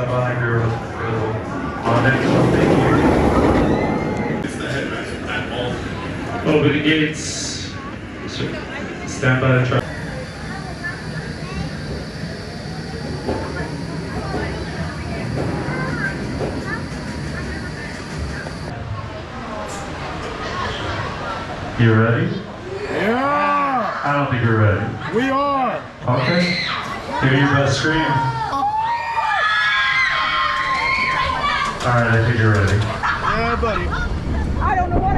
stuff on girl. On that thank you. It's the. Open the gates. Stand by the truck. You ready? Yeah! I don't think you're ready. We are! Okay. Give your best scream. All right, I think you're ready. Yeah, buddy. I don't know what